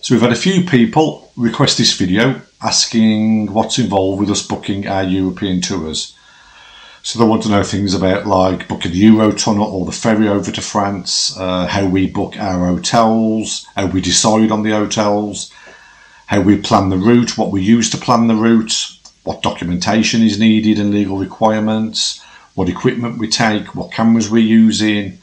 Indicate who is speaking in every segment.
Speaker 1: So we've had a few people request this video asking what's involved with us booking our European tours. So they want to know things about like booking the Eurotunnel or the ferry over to France, uh, how we book our hotels, how we decide on the hotels, how we plan the route, what we use to plan the route, what documentation is needed and legal requirements, what equipment we take, what cameras we're using,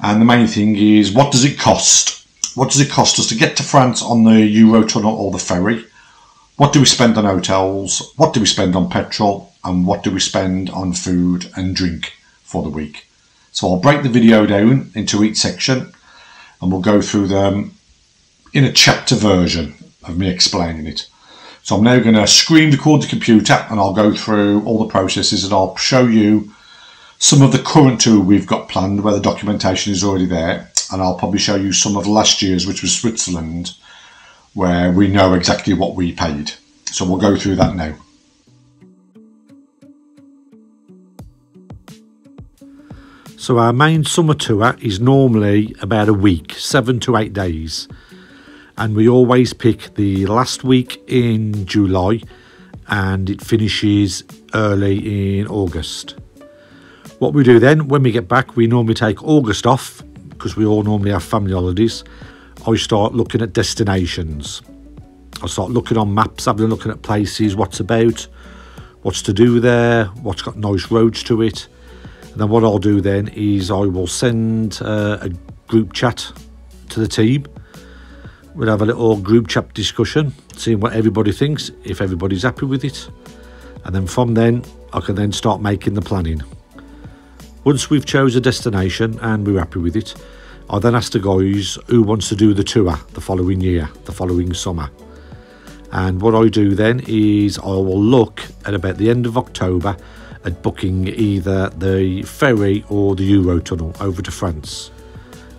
Speaker 1: and the main thing is what does it cost? What does it cost us to get to France on the Eurotunnel or the ferry? What do we spend on hotels? What do we spend on petrol? And what do we spend on food and drink for the week? So I'll break the video down into each section and we'll go through them in a chapter version of me explaining it. So I'm now going to screen record the computer and I'll go through all the processes and I'll show you some of the current tour we've got planned where the documentation is already there and I'll probably show you some of last year's, which was Switzerland, where we know exactly what we paid. So we'll go through that now.
Speaker 2: So our main summer tour is normally about a week, seven to eight days. And we always pick the last week in July and it finishes early in August. What we do then, when we get back, we normally take August off because we all normally have family holidays, I start looking at destinations. I start looking on maps, having a looking at places, what's about, what's to do there, what's got nice roads to it. And then what I'll do then is I will send uh, a group chat to the team. We'll have a little group chat discussion, seeing what everybody thinks, if everybody's happy with it. And then from then, I can then start making the planning. Once we've chose a destination and we're happy with it, I then ask the guys who wants to do the tour the following year, the following summer. And what I do then is I will look at about the end of October at booking either the ferry or the Eurotunnel over to France.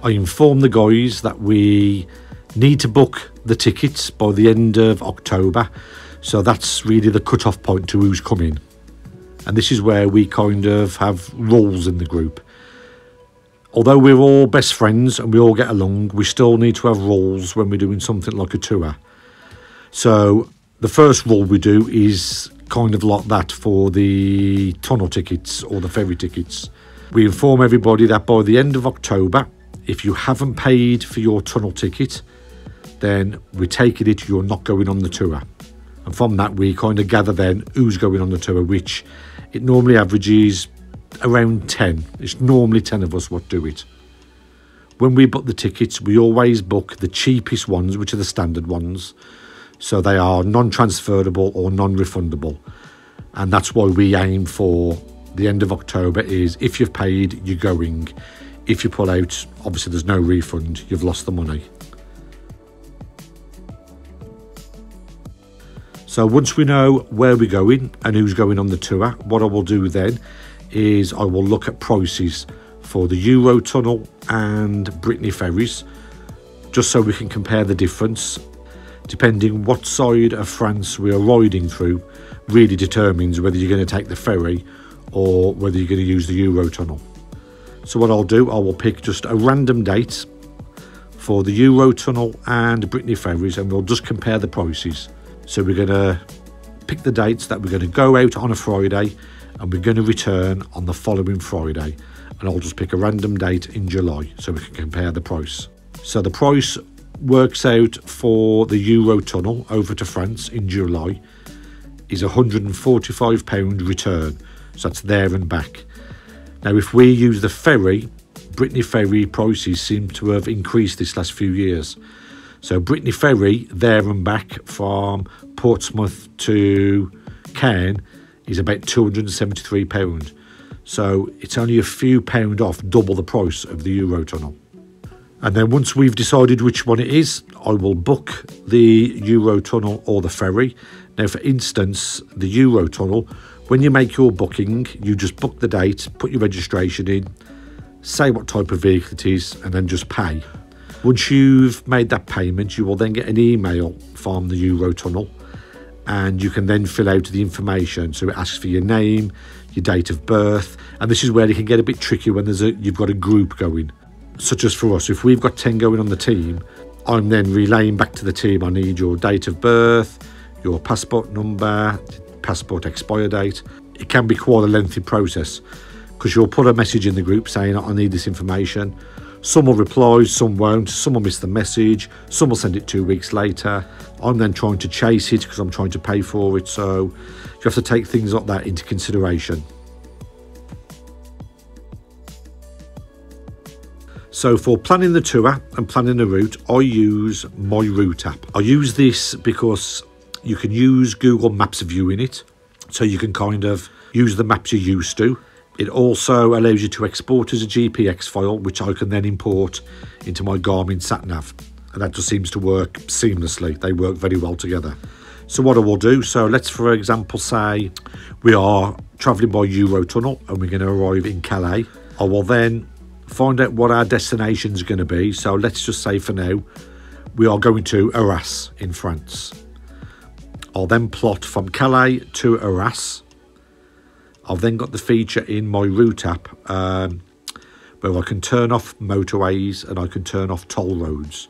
Speaker 2: I inform the guys that we need to book the tickets by the end of October, so that's really the cut-off point to who's coming and this is where we kind of have roles in the group. Although we're all best friends and we all get along, we still need to have roles when we're doing something like a tour. So the first role we do is kind of like that for the tunnel tickets or the ferry tickets. We inform everybody that by the end of October, if you haven't paid for your tunnel ticket, then we take it you're not going on the tour. And from that, we kind of gather then who's going on the tour, which it normally averages around 10. It's normally 10 of us what do it. When we book the tickets, we always book the cheapest ones, which are the standard ones. So they are non-transferable or non-refundable. And that's why we aim for the end of October is if you've paid, you're going. If you pull out, obviously there's no refund, you've lost the money. So once we know where we're going and who's going on the tour, what I will do then is I will look at prices for the Eurotunnel and Brittany ferries, just so we can compare the difference. Depending what side of France we are riding through, really determines whether you're going to take the ferry or whether you're going to use the Eurotunnel. So what I'll do, I will pick just a random date for the Eurotunnel and Brittany ferries and we'll just compare the prices. So we're going to pick the dates that we're going to go out on a Friday and we're going to return on the following Friday. And I'll just pick a random date in July so we can compare the price. So the price works out for the Euro tunnel over to France in July is £145 return. So that's there and back. Now, if we use the ferry, Brittany Ferry prices seem to have increased this last few years. So Brittany Ferry, there and back from Portsmouth to Caen, is about £273. So it's only a few pound off, double the price of the Eurotunnel. And then once we've decided which one it is, I will book the Eurotunnel or the ferry. Now, for instance, the Eurotunnel, when you make your booking, you just book the date, put your registration in, say what type of vehicle it is, and then just pay. Once you've made that payment, you will then get an email from the Eurotunnel and you can then fill out the information. So it asks for your name, your date of birth, and this is where it can get a bit tricky when there's a you've got a group going. Such as for us, if we've got 10 going on the team, I'm then relaying back to the team I need your date of birth, your passport number, passport expire date. It can be quite a lengthy process because you'll put a message in the group saying I need this information. Some will reply, some won't, some will miss the message, some will send it two weeks later. I'm then trying to chase it because I'm trying to pay for it, so you have to take things like that into consideration. So for planning the tour and planning the route, I use my route app. I use this because you can use Google Maps View in it, so you can kind of use the maps you're used to. It also allows you to export as a GPX file, which I can then import into my Garmin SatNav. And that just seems to work seamlessly. They work very well together. So what I will do, so let's for example say we are travelling by Eurotunnel and we're going to arrive in Calais. I will then find out what our destination is going to be. So let's just say for now, we are going to Arras in France. I'll then plot from Calais to Arras. I've then got the feature in my route app um, where I can turn off motorways and I can turn off toll roads.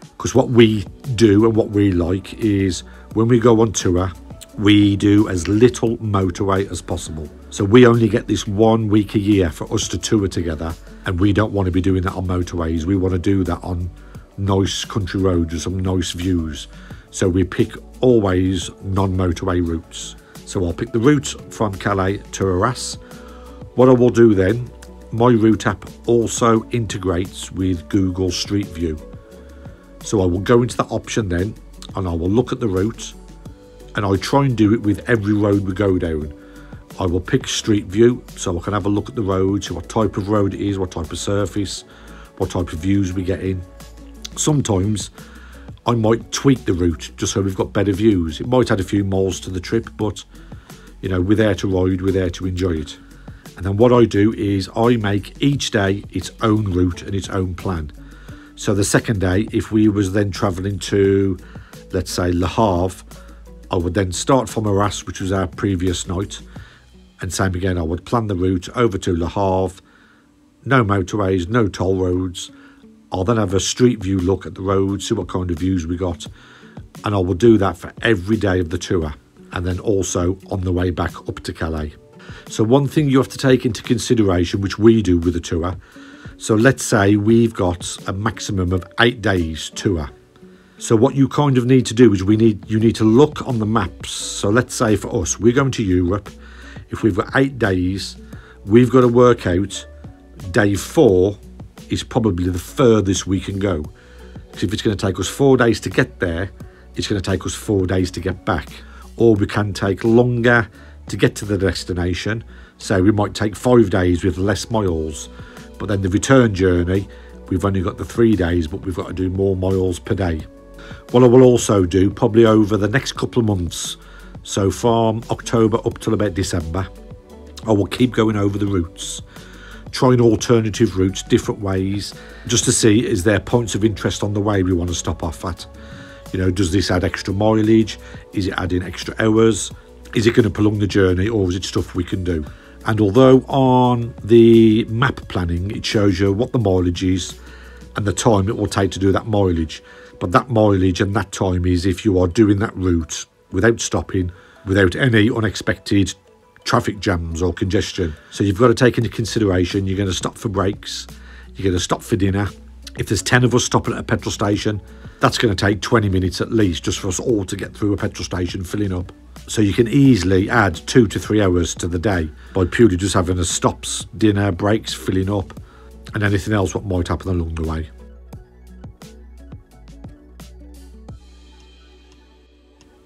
Speaker 2: Because what we do and what we like is when we go on tour, we do as little motorway as possible. So we only get this one week a year for us to tour together, and we don't want to be doing that on motorways. We want to do that on nice country roads with some nice views. So we pick always non-motorway routes. So I'll pick the route from Calais to Arras. What I will do then, my route app also integrates with Google Street View. So I will go into that option then and I will look at the route and I try and do it with every road we go down. I will pick Street View so I can have a look at the road, see what type of road it is, what type of surface, what type of views we get in. Sometimes I might tweak the route just so we've got better views. It might add a few miles to the trip, but you know, we're there to ride, we're there to enjoy it. And then what I do is I make each day its own route and its own plan. So the second day, if we was then travelling to, let's say, Le Havre, I would then start from Arras, which was our previous night, and same again, I would plan the route over to Le Havre, no motorways, no toll roads. I'll then have a street view look at the road, see what kind of views we got, and I will do that for every day of the tour, and then also on the way back up to Calais. So one thing you have to take into consideration, which we do with the tour, so let's say we've got a maximum of eight days tour. So what you kind of need to do is we need you need to look on the maps. So let's say for us, we're going to Europe. If we've got eight days, we've got to work out day four is probably the furthest we can go. Because if it's going to take us four days to get there, it's going to take us four days to get back. Or we can take longer to get to the destination. So we might take five days with less miles. But then the return journey, we've only got the three days, but we've got to do more miles per day. What I will also do, probably over the next couple of months, so from October up till about December, I will keep going over the routes, trying alternative routes, different ways, just to see is there points of interest on the way we want to stop off at. You know, does this add extra mileage? Is it adding extra hours? Is it going to prolong the journey or is it stuff we can do? And although on the map planning it shows you what the mileage is and the time it will take to do that mileage, but that mileage and that time is if you are doing that route without stopping, without any unexpected traffic jams or congestion. So you've got to take into consideration you're going to stop for breaks, you're going to stop for dinner. If there's 10 of us stopping at a petrol station, that's going to take 20 minutes at least just for us all to get through a petrol station filling up. So you can easily add two to three hours to the day by purely just having a stops, dinner, breaks, filling up, and anything else what might happen along the way.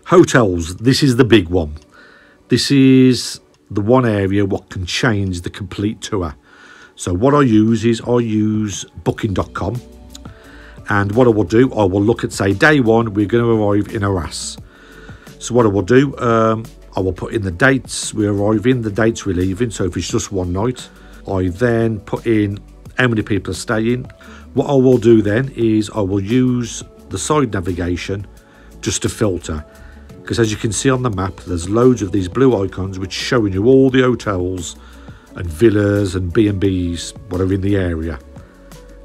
Speaker 2: Hotels, this is the big one. This is the one area what can change the complete tour. So what I use is I use booking.com and what I will do, I will look at say day one, we're going to arrive in Arras. So what I will do, um, I will put in the dates we arrive in, the dates we're leaving. So if it's just one night, I then put in how many people are staying. What I will do then is I will use the side navigation just to filter because as you can see on the map there's loads of these blue icons which showing you all the hotels and villas and B&Bs what are in the area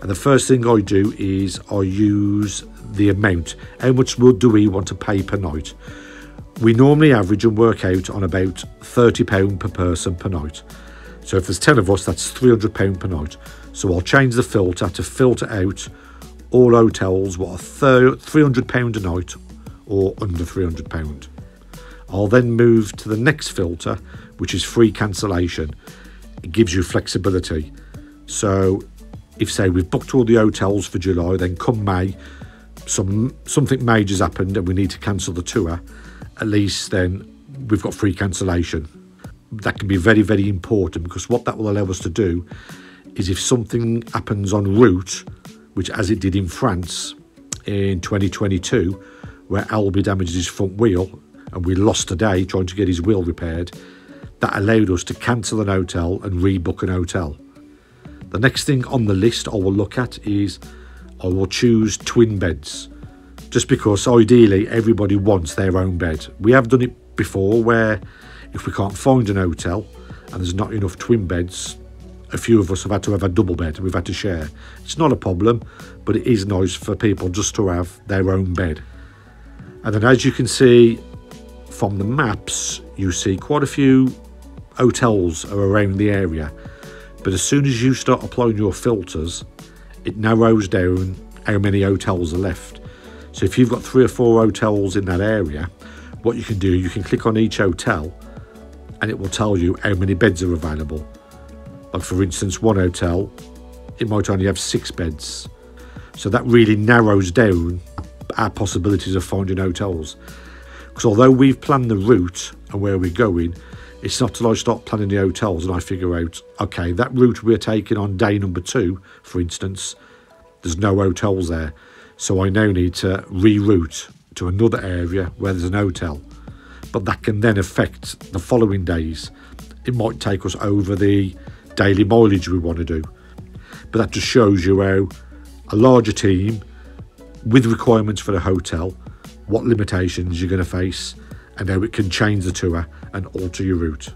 Speaker 2: And the first thing I do is I use the amount. How much do we want to pay per night? We normally average and work out on about £30 per person per night. So if there's 10 of us, that's £300 per night. So I'll change the filter to filter out all hotels what are £300 a night or under £300. I'll then move to the next filter, which is free cancellation. It gives you flexibility. So if say we've booked all the hotels for July, then come May, some something major's happened and we need to cancel the tour, at least then we've got free cancellation. That can be very, very important because what that will allow us to do is if something happens en route, which as it did in France in 2022, where Albie damaged his front wheel and we lost a day trying to get his wheel repaired, that allowed us to cancel an hotel and rebook an hotel. The next thing on the list I will look at is I will choose twin beds. Just because ideally everybody wants their own bed. We have done it before where if we can't find an hotel and there's not enough twin beds, a few of us have had to have a double bed we've had to share. It's not a problem, but it is nice for people just to have their own bed. And then as you can see from the maps, you see quite a few hotels are around the area but as soon as you start applying your filters, it narrows down how many hotels are left. So if you've got three or four hotels in that area, what you can do, you can click on each hotel and it will tell you how many beds are available. Like for instance, one hotel, it might only have six beds. So that really narrows down our possibilities of finding hotels. Because although we've planned the route and where we're going, it's not till I start planning the hotels and I figure out, okay, that route we're taking on day number two, for instance, there's no hotels there. So I now need to reroute to another area where there's an hotel. But that can then affect the following days. It might take us over the daily mileage we want to do. But that just shows you how a larger team with requirements for the hotel, what limitations you're going to face, and how it can change the tour and alter your route.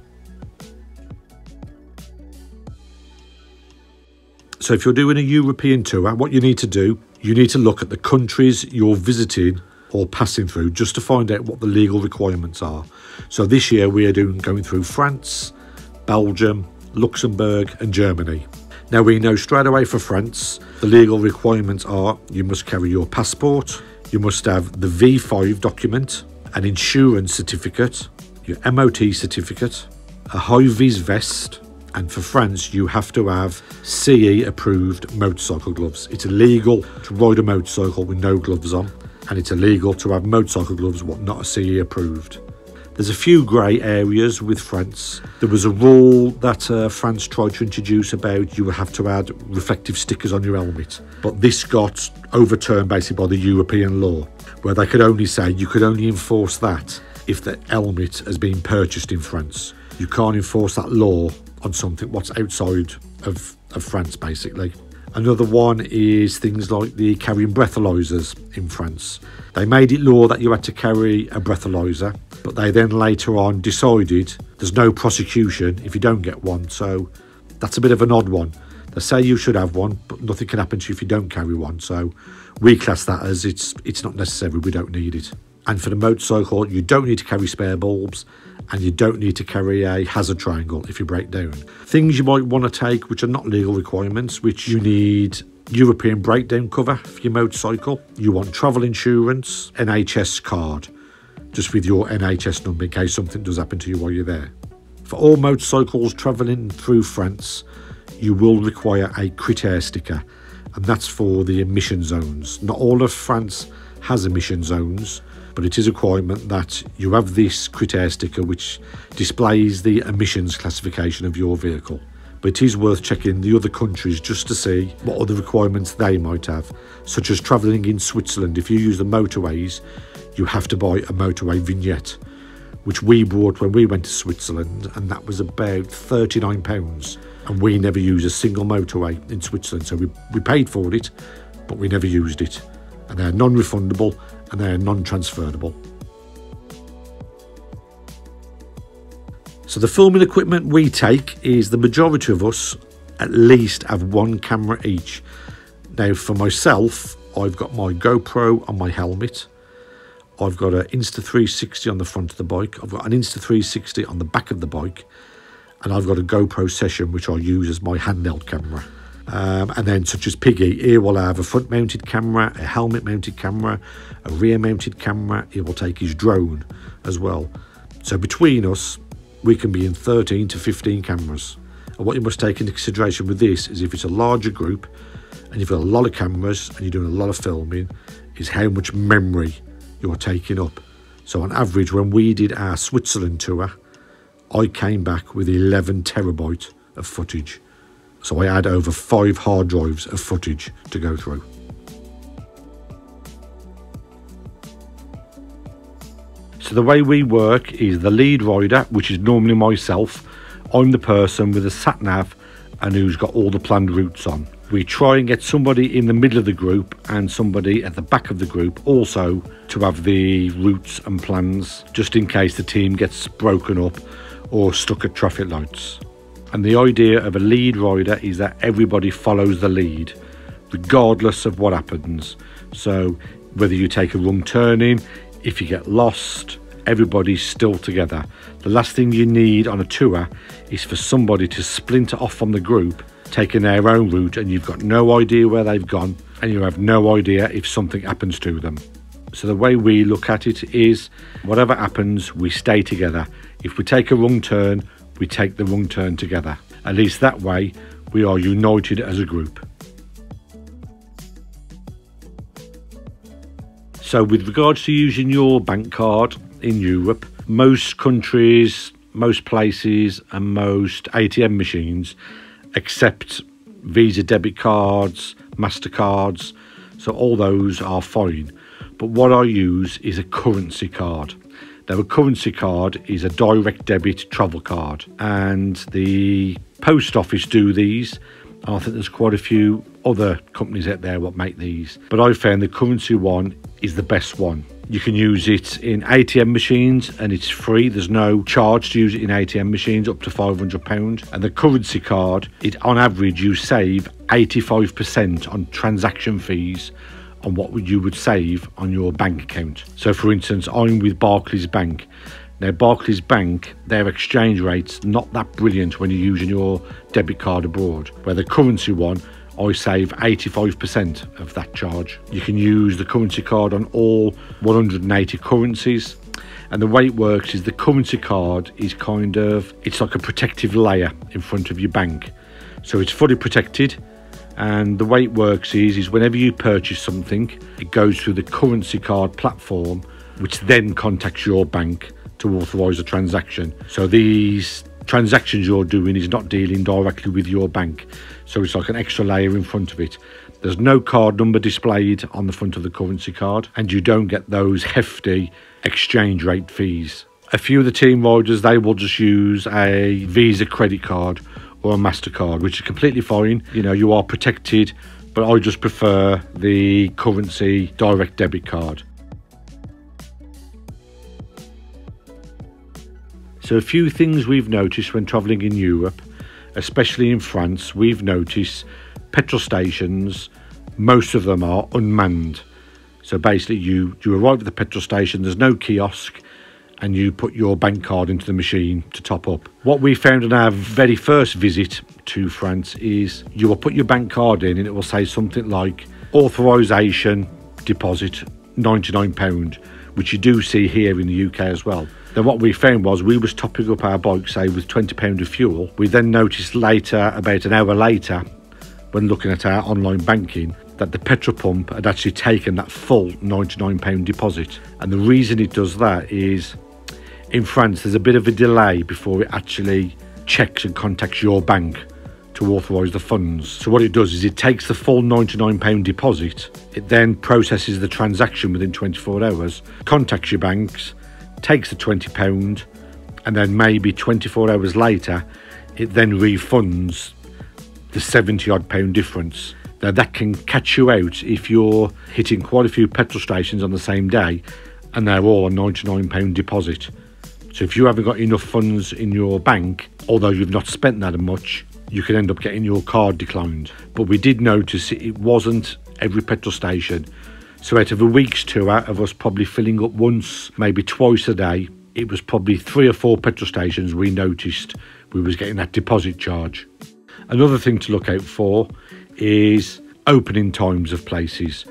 Speaker 2: So if you're doing a European tour, what you need to do, you need to look at the countries you're visiting or passing through just to find out what the legal requirements are. So this year we are doing going through France, Belgium, Luxembourg and Germany. Now we know straight away for France, the legal requirements are you must carry your passport, you must have the V5 document, an insurance certificate, your MOT certificate, a high vis vest, and for France, you have to have CE approved motorcycle gloves. It's illegal to ride a motorcycle with no gloves on, and it's illegal to have motorcycle gloves what not CE approved. There's a few grey areas with France. There was a rule that uh, France tried to introduce about you would have to add reflective stickers on your helmet, but this got overturned basically by the European law, where they could only say you could only enforce that if the helmet has been purchased in France. You can't enforce that law on something what's outside of, of France, basically. Another one is things like the carrying breathalyzers in France. They made it law that you had to carry a breathalyzer, but they then later on decided there's no prosecution if you don't get one. So that's a bit of an odd one. They say you should have one, but nothing can happen to you if you don't carry one. So we class that as it's it's not necessary. We don't need it. And for the motorcycle, you don't need to carry spare bulbs and you don't need to carry a hazard triangle if you break down. Things you might want to take, which are not legal requirements, which you need European breakdown cover for your motorcycle. You want travel insurance, NHS card, just with your NHS number in case something does happen to you while you're there. For all motorcycles travelling through France, you will require a Crit'Air sticker, and that's for the emission zones. Not all of France has emission zones, but it is a requirement that you have this Crit'Air sticker which displays the emissions classification of your vehicle. But it is worth checking the other countries just to see what other requirements they might have, such as travelling in Switzerland. If you use the motorways, you have to buy a motorway vignette, which we bought when we went to Switzerland, and that was about £39. And we never use a single motorway in Switzerland, so we, we paid for it, but we never used it. And they're non refundable and they're non-transferable. So the filming equipment we take is the majority of us at least have one camera each. Now, for myself, I've got my GoPro on my helmet. I've got an Insta360 on the front of the bike. I've got an Insta360 on the back of the bike. And I've got a GoPro session, which I use as my handheld camera. Um, and then, such as Piggy, here will have a front mounted camera, a helmet mounted camera, a rear mounted camera. He will take his drone as well. So, between us, we can be in 13 to 15 cameras. And what you must take into consideration with this is if it's a larger group and you've got a lot of cameras and you're doing a lot of filming, is how much memory you're taking up. So, on average, when we did our Switzerland tour, I came back with 11 terabyte of footage. So, I had over five hard drives of footage to go through. So, the way we work is the lead rider, which is normally myself, I'm the person with a sat nav and who's got all the planned routes on. We try and get somebody in the middle of the group and somebody at the back of the group also to have the routes and plans just in case the team gets broken up or stuck at traffic lights. And the idea of a lead rider is that everybody follows the lead regardless of what happens. So whether you take a wrong turning, if you get lost, everybody's still together. The last thing you need on a tour is for somebody to splinter off from the group, taking their own route, and you've got no idea where they've gone, and you have no idea if something happens to them. So, the way we look at it is whatever happens, we stay together. If we take a wrong turn, we take the wrong turn together. At least that way, we are united as a group. So, with regards to using your bank card in Europe, most countries, most places, and most ATM machines accept Visa debit cards, MasterCards, so all those are fine. But what I use is a Currensea card. Now, a Currensea card is a direct debit travel card, and the post office do these. I think there's quite a few other companies out there what make these, but I found the Currensea one is the best one. You can use it in ATM machines and it's free. There's no charge to use it in ATM machines up to £500. And the Currensea card, it on average you save 85% on transaction fees on what you would save on your bank account. So for instance, I'm with Barclays Bank. Now Barclays Bank, their exchange rate's not that brilliant when you're using your debit card abroad. Where the Currensea one I save 85% of that charge. You can use the Currensea card on all 180 currencies. And the way it works is the Currensea card is kind of, it's like a protective layer in front of your bank. So it's fully protected. And the way it works is, is whenever you purchase something, it goes through the Currensea card platform, which then contacts your bank to authorize a transaction. So these transactions you're doing is not dealing directly with your bank. So it's like an extra layer in front of it. There's no card number displayed on the front of the Currensea card, and you don't get those hefty exchange rate fees. A few of the team riders, they will just use a Visa credit card or a MasterCard, which is completely fine. You know, you are protected, but I just prefer the Currensea direct debit card. So, a few things we've noticed when travelling in Europe, especially in France, we've noticed petrol stations, most of them are unmanned. So basically, you, you arrive at the petrol station, there's no kiosk, and you put your bank card into the machine to top up. What we found on our very first visit to France is you will put your bank card in and it will say something like authorization deposit £99, which you do see here in the UK as well. Then what we found was we was topping up our bike, say, with £20 of fuel. We then noticed later, about an hour later, when looking at our online banking, that the petrol pump had actually taken that full £99 deposit. And the reason it does that is in France, there's a bit of a delay before it actually checks and contacts your bank to authorise the funds. So, what it does is it takes the full £99 deposit, it then processes the transaction within 24 hours, contacts your banks, takes the £20, and then maybe 24 hours later, it then refunds the 70 odd pound difference. Now, that can catch you out if you're hitting quite a few petrol stations on the same day and they're all a £99 deposit. So, if you haven't got enough funds in your bank, although you've not spent that much, you can end up getting your card declined. But we did notice it wasn't every petrol station. So out of a week's tour out of us probably filling up once, maybe twice a day, it was probably three or four petrol stations we noticed we was getting that deposit charge. Another thing to look out for is opening times of places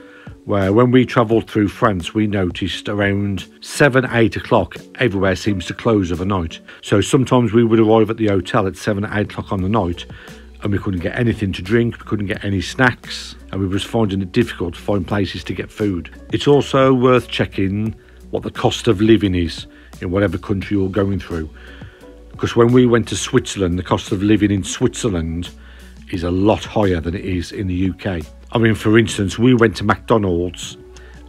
Speaker 2: where when we travelled through France, we noticed around seven, eight o'clock, everywhere seems to close overnight. So sometimes we would arrive at the hotel at seven, eight o'clock on the night, and we couldn't get anything to drink, we couldn't get any snacks, and we was finding it difficult to find places to get food. It's also worth checking what the cost of living is in whatever country you're going through. Because when we went to Switzerland, the cost of living in Switzerland is a lot higher than it is in the UK. I mean, for instance, we went to McDonald's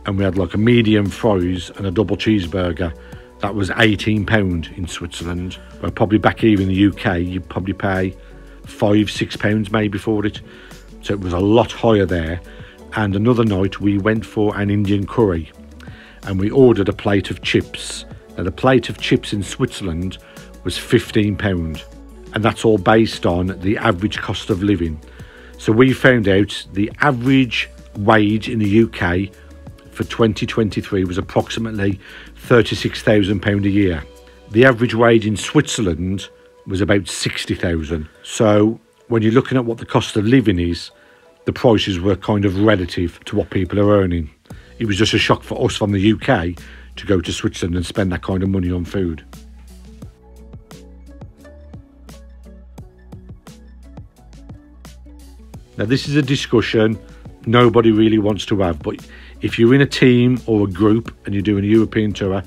Speaker 2: and we had like a medium fries and a double cheeseburger. That was £18 in Switzerland. Where probably back here in the UK, you'd probably pay five, six pounds maybe for it. So it was a lot higher there. And another night we went for an Indian curry and we ordered a plate of chips. Now, the plate of chips in Switzerland was £15, and that's all based on the average cost of living. So we found out the average wage in the UK for 2023 was approximately £36,000 a year. The average wage in Switzerland was about 60,000. So when you're looking at what the cost of living is, the prices were kind of relative to what people are earning. It was just a shock for us from the UK to go to Switzerland and spend that kind of money on food. Now, this is a discussion nobody really wants to have, but if you're in a team or a group and you're doing a European tour,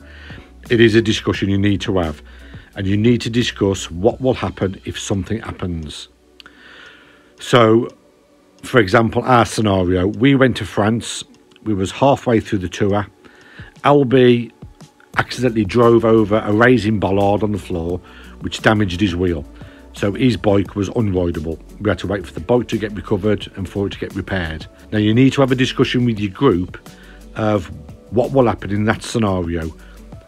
Speaker 2: it is a discussion you need to have. And you need to discuss what will happen if something happens. So, for example, our scenario, we went to France, we was halfway through the tour. Albie accidentally drove over a raising bollard on the floor, which damaged his wheel. So his bike was unrideable. We had to wait for the bike to get recovered and for it to get repaired. Now you need to have a discussion with your group of what will happen in that scenario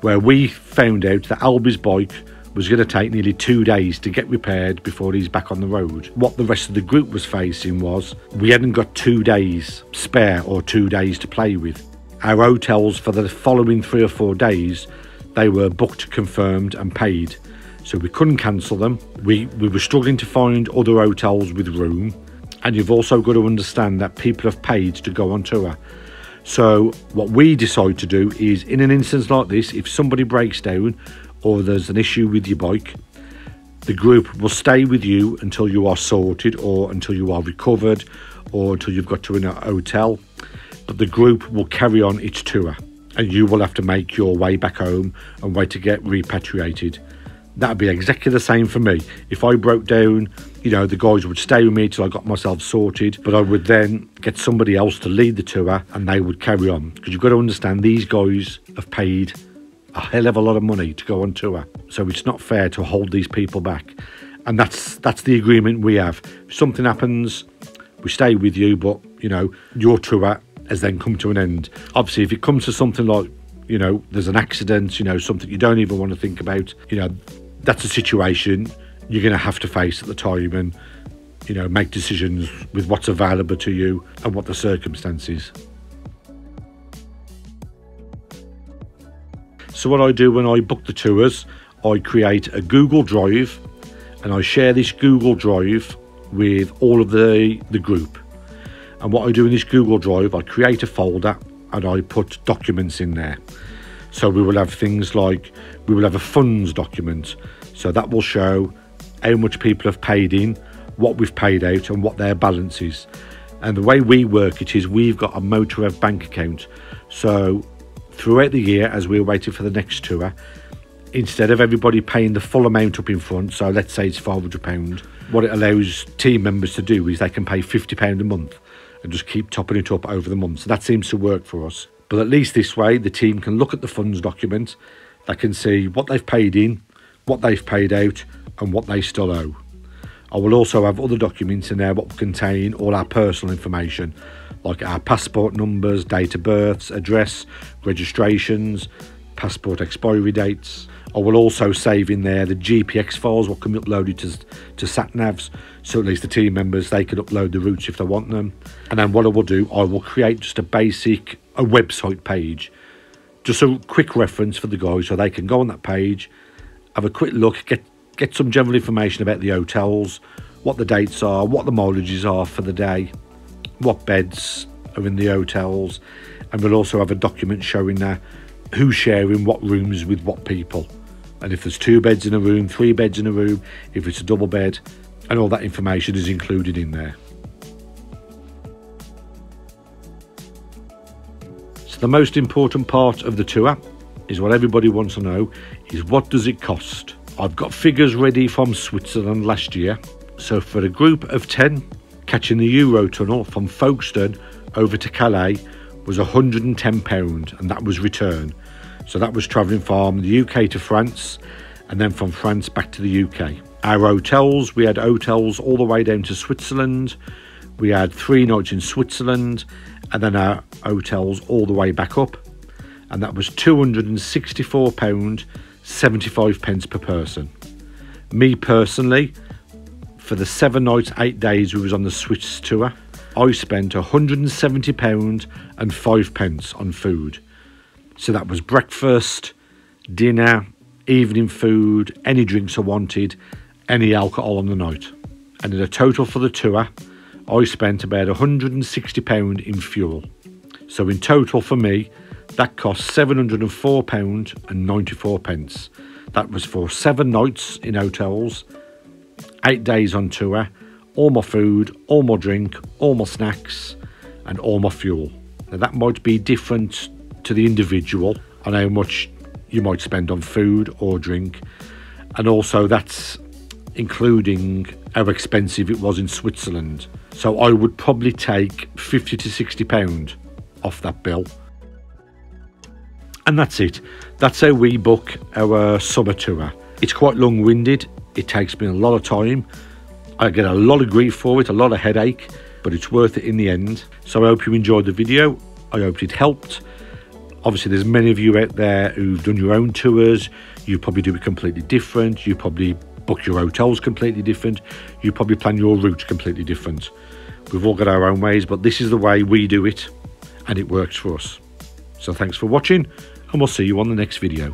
Speaker 2: where we found out that Albie's bike was going to take nearly two days to get repaired before he's back on the road. What the rest of the group was facing was we hadn't got two days spare or two days to play with. Our hotels for the following three or four days, they were booked, confirmed, and paid so we couldn't cancel them. We, we were struggling to find other hotels with room, and you've also got to understand that people have paid to go on tour. So, what we decide to do is in an instance like this, if somebody breaks down or there's an issue with your bike, the group will stay with you until you are sorted or until you are recovered or until you've got to a hotel. But the group will carry on its tour and you will have to make your way back home and wait to get repatriated that'd be exactly the same for me. If I broke down, you know, the guys would stay with me till I got myself sorted, but I would then get somebody else to lead the tour and they would carry on. Because you've got to understand these guys have paid a hell of a lot of money to go on tour. So it's not fair to hold these people back. And that's that's the agreement we have. If something happens, we stay with you, but you know, your tour has then come to an end. Obviously, if it comes to something like you know, there's an accident, you know, something you don't even want to think about, you know, that's a situation you're going to have to face at the time and you know make decisions with what's available to you and what the circumstances so what i do when i book the tours i create a google drive and i share this google drive with all of the the group and what i do in this google drive i create a folder and i put documents in there so we will have things like we will have a funds document. So that will show how much people have paid in, what we've paid out, and what their balance is. And the way we work it is we've got a Motourev bank account. So throughout the year, as we're waiting for the next tour, instead of everybody paying the full amount up in front, so let's say it's £500, what it allows team members to do is they can pay £50 a month and just keep topping it up over the month. So that seems to work for us. But at least this way, the team can look at the funds document, they can see what they've paid in, what they've paid out, and what they still owe. I will also have other documents in there that will contain all our personal information, like our passport numbers, date of births, address, registrations, passport expiry dates. I will also save in there the GPX files what can be uploaded to, to SatNavs so at least the team members they can upload the routes if they want them. And then what I will do, I will create just a basic a website page. Just a quick reference for the guys so they can go on that page, have a quick look, get get some general information about the hotels, what the dates are, what the mileages are for the day, what beds are in the hotels, and we'll also have a document showing there who's sharing what rooms with what people. And if there's two beds in a room, three beds in a room, if it's a double bed, and all that information is included in there. So the most important part of the tour is what everybody wants to know is what does it cost? I've got figures ready from Switzerland last year. So for a group of 10, catching the Eurotunnel from Folkestone over to Calais was £110 and that was return. So that was travelling from the UK to France and then from France back to the UK. Our hotels, we had hotels all the way down to Switzerland. We had three nights in Switzerland and then our hotels all the way back up. And that was £264, 75 pence per person. Me personally, for the seven nights, eight days we was on the Swiss tour, I spent £170 and five pence on food. So that was breakfast, dinner, evening food, any drinks I wanted, any alcohol on the night. And in a total for the tour, I spent about £160 in fuel. So in total for me, that cost £704 and 94 pence. That was for seven nights in hotels, eight days on tour, all my food, all my drink, all my snacks, and all my fuel. Now that might be different to the individual on how much you might spend on food or drink, and also that's including how expensive it was in Switzerland. So I would probably take 50 to 60 pound off that bill. And that's it. That's how we book our summer tour. It's quite long-winded. It takes me a lot of time. I get a lot of grief for it, a lot of headache, but it's worth it in the end. So I hope you enjoyed the video. I hope it helped. Obviously, there's many of you out there who've done your own tours. You probably do it completely different. You probably book your hotels completely different. You probably plan your routes completely different. We've all got our own ways, but this is the way we do it, and it works for us. So thanks for watching, and we'll see you on the next video.